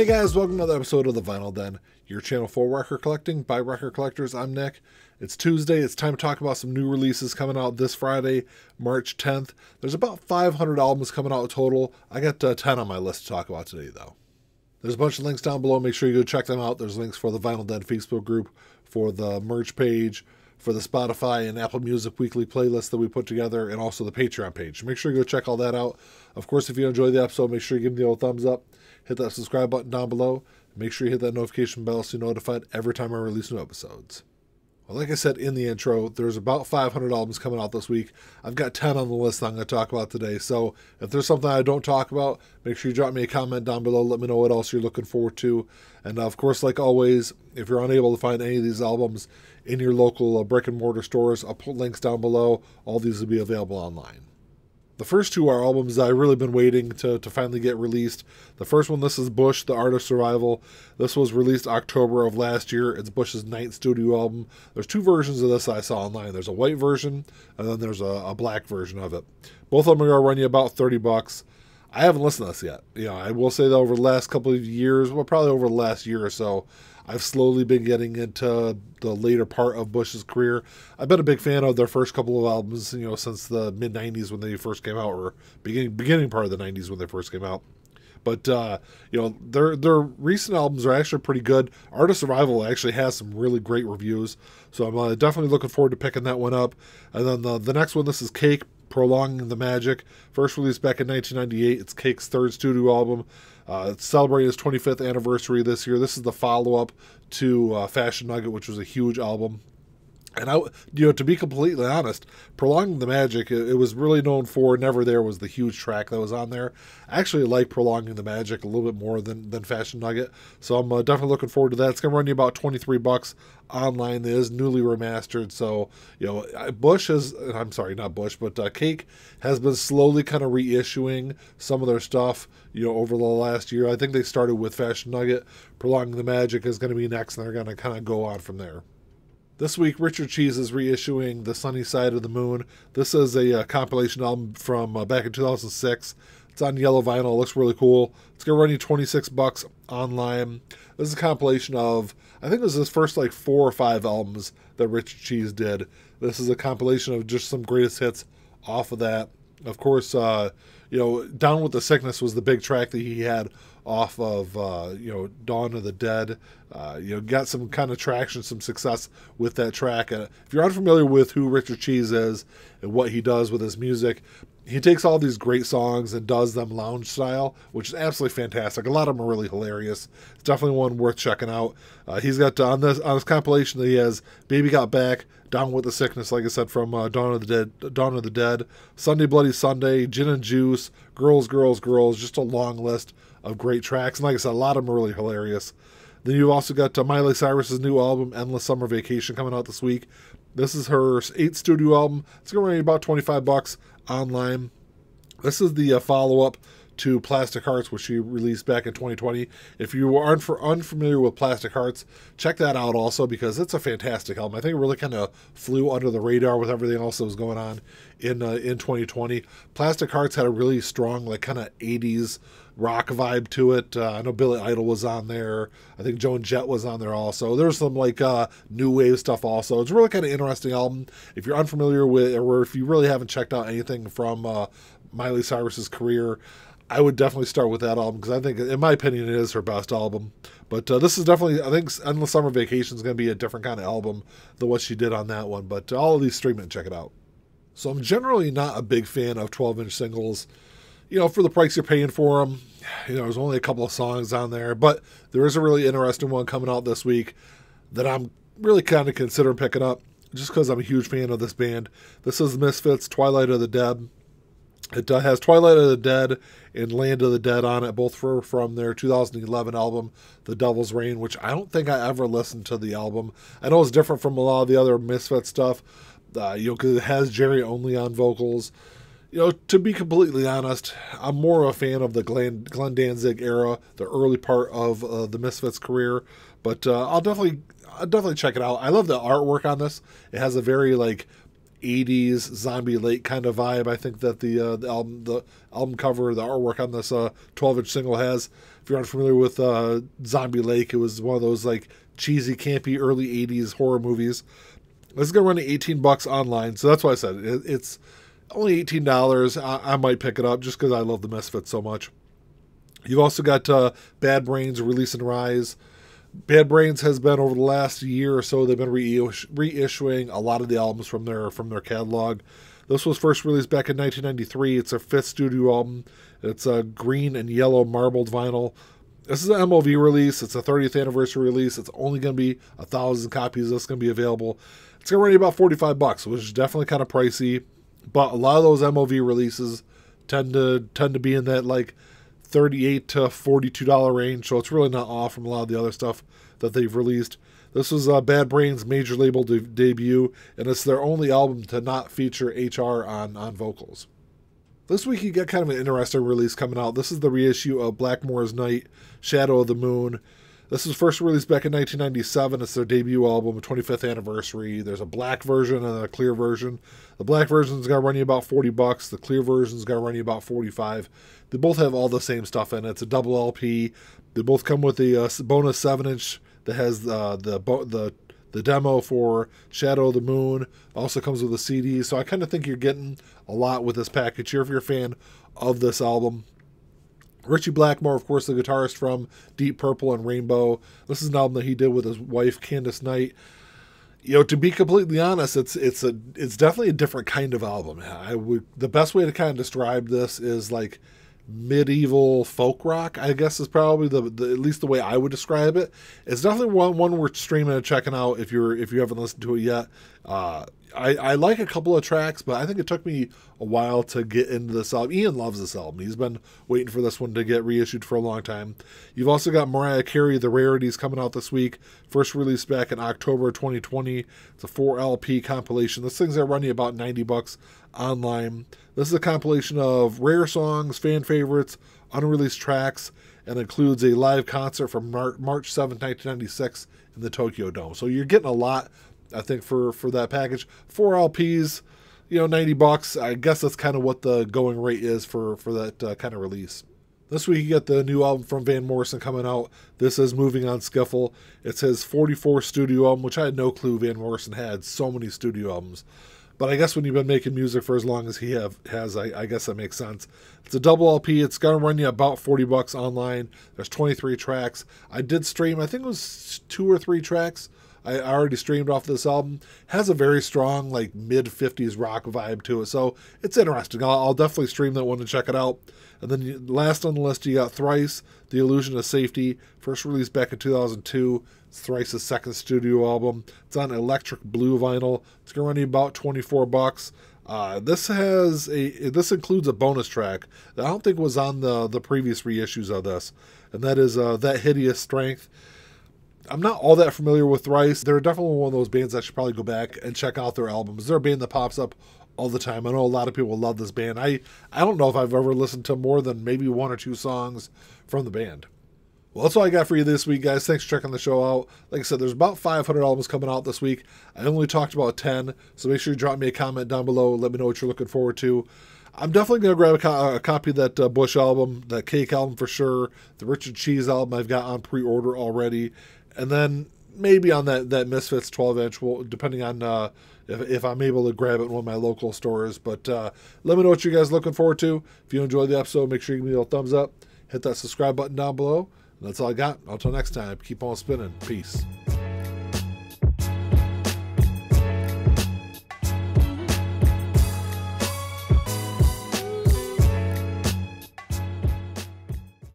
Hey guys, welcome to another episode of the Vinyl Den, your channel for record collecting by record collectors. I'm Nick. It's Tuesday. It's time to talk about some new releases coming out this Friday, March 10th. There's about 500 albums coming out total. I got uh, 10 on my list to talk about today, though. There's a bunch of links down below. Make sure you go check them out. There's links for the Vinyl Den Facebook group, for the merch page, for the Spotify and Apple Music weekly playlist that we put together, and also the Patreon page. Make sure you go check all that out. Of course, if you enjoy the episode, make sure you give me the old thumbs up hit that subscribe button down below. Make sure you hit that notification bell so you're notified every time I release new episodes. Well, like I said in the intro, there's about 500 albums coming out this week. I've got 10 on the list that I'm going to talk about today. So if there's something I don't talk about, make sure you drop me a comment down below. Let me know what else you're looking forward to. And of course, like always, if you're unable to find any of these albums in your local uh, brick and mortar stores, I'll put links down below. All these will be available online. The first two are albums that I've really been waiting to, to finally get released. The first one, this is Bush, The Art of Survival. This was released October of last year. It's Bush's ninth studio album. There's two versions of this I saw online. There's a white version, and then there's a, a black version of it. Both of them are going to run you about 30 bucks. I haven't listened to this yet. You know, I will say that over the last couple of years, well, probably over the last year or so, I've slowly been getting into the later part of Bush's career. I've been a big fan of their first couple of albums, you know, since the mid '90s when they first came out, or beginning beginning part of the '90s when they first came out. But uh, you know, their their recent albums are actually pretty good. Art of Survival actually has some really great reviews, so I'm uh, definitely looking forward to picking that one up. And then the the next one, this is Cake Prolonging the Magic, first released back in 1998. It's Cake's third studio album. Uh, it's celebrating its 25th anniversary this year. This is the follow up to uh, Fashion Nugget, which was a huge album. And I, you know, to be completely honest, prolonging the magic, it, it, was really known for. Never there was the huge track that was on there. I actually like prolonging the magic a little bit more than than Fashion Nugget, so I'm uh, definitely looking forward to that. It's gonna run you about twenty three bucks online. It is newly remastered, so you know, Bush has. I'm sorry, not Bush, but uh, Cake has been slowly kind of reissuing some of their stuff. You know, over the last year, I think they started with Fashion Nugget. Prolonging the magic is going to be next, and they're going to kind of go on from there. This week, Richard Cheese is reissuing The Sunny Side of the Moon. This is a uh, compilation album from uh, back in 2006. It's on yellow vinyl. It looks really cool. It's gonna run you 26 bucks online. This is a compilation of I think this is his first like four or five albums that Richard Cheese did. This is a compilation of just some greatest hits off of that. Of course, uh, you know, Down with the Sickness was the big track that he had off of, uh, you know, Dawn of the Dead. Uh, you know, got some kind of traction, some success with that track. Uh, if you're unfamiliar with who Richard Cheese is and what he does with his music, he takes all these great songs and does them lounge style, which is absolutely fantastic. A lot of them are really hilarious. It's definitely one worth checking out. Uh, he's got on this on this compilation that he has "Baby Got Back," "Down with the Sickness," like I said from uh, Dawn of the Dead, Dawn of the Dead, "Sunday Bloody Sunday," "Gin and Juice," "Girls, Girls, Girls." Just a long list of great tracks, and like I said, a lot of them are really hilarious. Then you've also got uh, Miley Cyrus's new album, Endless Summer Vacation, coming out this week. This is her eighth studio album. It's going to be about 25 bucks online. This is the uh, follow up to Plastic Hearts, which she released back in 2020. If you aren't for unfamiliar with Plastic Hearts, check that out also because it's a fantastic album. I think it really kind of flew under the radar with everything else that was going on in uh, in 2020. Plastic Hearts had a really strong, like kind of 80s rock vibe to it. Uh, I know Billy Idol was on there. I think Joan Jett was on there also. There's some like uh, new wave stuff also. It's really kind of interesting album. If you're unfamiliar with, or if you really haven't checked out anything from uh, Miley Cyrus's career, I would definitely start with that album because I think, in my opinion, it is her best album. But uh, this is definitely, I think, Endless Summer Vacation is going to be a different kind of album than what she did on that one. But all of these stream it and check it out. So I'm generally not a big fan of 12 inch singles. You know, for the price you're paying for them, you know, there's only a couple of songs on there, but there is a really interesting one coming out this week that I'm really kind of considering picking up just because I'm a huge fan of this band. This is Misfits, Twilight of the Dead. It has Twilight of the Dead and Land of the Dead on it, both for, from their 2011 album, The Devil's Rain, which I don't think I ever listened to the album. I know it's different from a lot of the other Misfit stuff, uh, you know, because it has Jerry Only on vocals. You know, to be completely honest, I'm more a fan of the Glenn, Glenn Danzig era, the early part of uh, the Misfits career. But uh, I'll definitely, I'll definitely check it out. I love the artwork on this. It has a very like 80s Zombie Lake kind of vibe. I think that the uh, the album the album cover, the artwork on this uh, 12 inch single has. If you're unfamiliar with uh, Zombie Lake, it was one of those like cheesy, campy early 80s horror movies. This is gonna run 18 bucks online, so that's why I said it, it's only $18. I, I, might pick it up just because I love the Misfits so much. You've also got uh, Bad Brains Release and Rise. Bad Brains has been over the last year or so. They've been reissuing a lot of the albums from their from their catalog. This was first released back in 1993. It's their fifth studio album. It's a green and yellow marbled vinyl. This is an MOV release. It's a 30th anniversary release. It's only going to be a thousand copies. That's going to be available. It's going to run you about 45 bucks, which is definitely kind of pricey. But a lot of those MOV releases tend to tend to be in that like 38 to 42 dollar range, so it's really not off from a lot of the other stuff that they've released. This was uh, Bad Brains' major label de- debut, and it's their only album to not feature HR on on vocals. This week you get kind of an interesting release coming out. This is the reissue of Blackmore's Night, Shadow of the Moon. This was first released back in 1997. It's their debut album, 25th anniversary. There's a black version and a clear version. The black version's gonna run you about 40 bucks. The clear version's gonna run you about 45. They both have all the same stuff in it. It's a double LP. They both come with a uh, bonus seven inch that has uh, the the the demo for Shadow of the Moon. Also comes with a CD. So I kind of think you're getting a lot with this package here if you're a fan of this album. Ritchie Blackmore, of course, the guitarist from Deep Purple and Rainbow. This is an album that he did with his wife Candice Night. You know, to be completely honest, it's it's a it's definitely a different kind of album. I would the best way to kind of describe this is like medieval folk rock. I guess is probably the, the, at least the way I would describe it. It's definitely one one worth streaming and checking out if you're if you haven't listened to it yet. Uh, I, I like a couple of tracks, but I think it took me a while to get into this album. Ian loves this album. He's been waiting for this one to get reissued for a long time. You've also got Mariah Carey, The Rarities, coming out this week. First released back in October 2020. It's a 4 LP compilation. This thing's you about 90 bucks online. This is a compilation of rare songs, fan favorites, unreleased tracks, and includes a live concert from Mar- March 7, 1996 in the Tokyo Dome. So you're getting a lot I think for for that package, four LPs, you know, ninety bucks. I guess that's kind of what the going rate is for for that uh, kind of release. This week you get the new album from Van Morrison coming out. This is Moving on Skiffle. It's his 44 studio album, which I had no clue Van Morrison had so many studio albums. But I guess when you've been making music for as long as he have has, I, I guess that makes sense. It's a double LP. It's gonna run you about 40 bucks online. There's 23 tracks. I did stream. I think it was two or three tracks I already streamed off this album, has a very strong like mid 50s rock vibe to it. So it's interesting. I'll, I'll, definitely stream that one and check it out. And then last on the list, you got Thrice, The Illusion of Safety, first released back in 2002. It's Thrice's second studio album. It's on electric blue vinyl. It's gonna run you about 24 bucks. Uh, this has a this includes a bonus track that I don't think was on the the previous reissues of this, and that is uh, that hideous strength. I'm not all that familiar with Thrice. They're definitely one of those bands I should probably go back and check out their albums. They're a band that pops up all the time. I know a lot of people love this band. I I don't know if I've ever listened to more than maybe one or two songs from the band. Well, that's all I got for you this week, guys. Thanks for checking the show out. Like I said, there's about 500 albums coming out this week. I only talked about 10, so make sure you drop me a comment down below. Let me know what you're looking forward to. I'm definitely going to grab a, co- a, copy of that uh, Bush album, that Cake album for sure. The Richard Cheese album I've got on pre order already and then maybe on that that Misfits 12 inch, well, depending on uh, if, if I'm able to grab it in one of my local stores. But uh, let me know what you guys looking forward to. If you enjoyed the episode, make sure you give me a thumbs up, hit that subscribe button down below. And that's all I got. Until next time, keep on spinning. Peace.